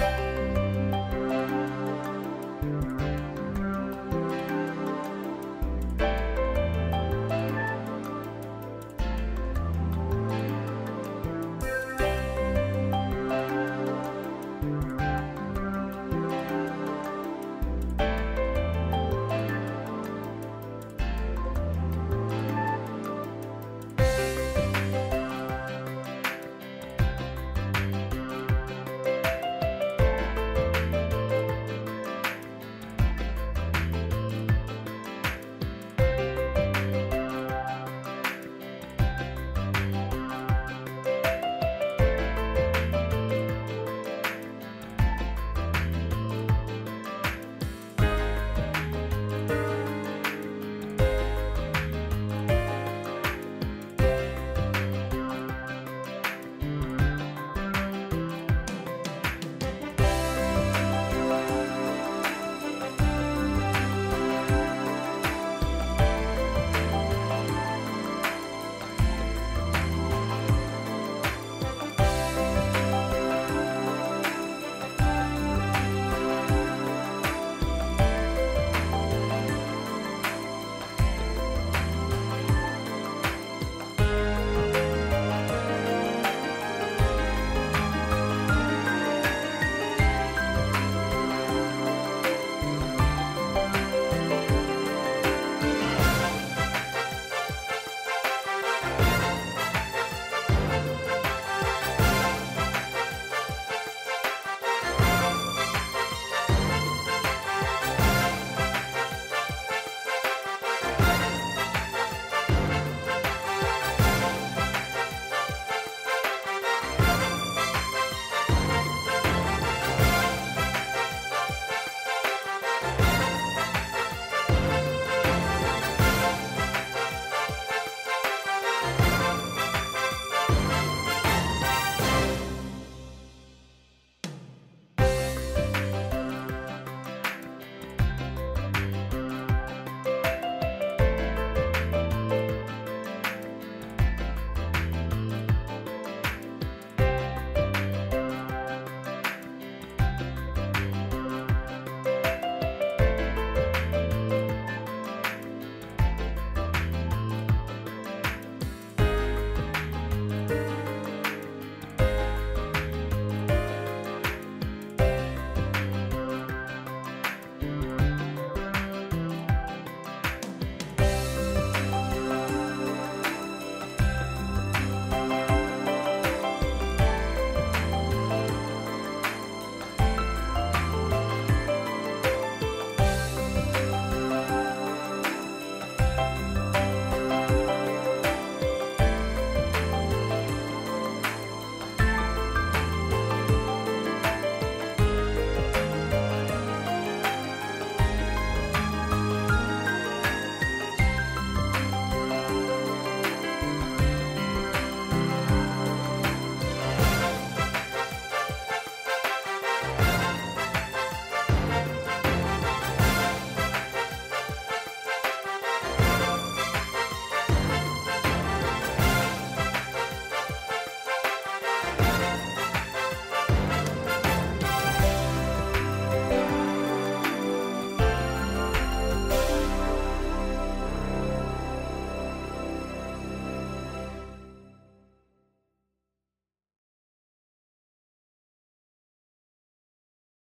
you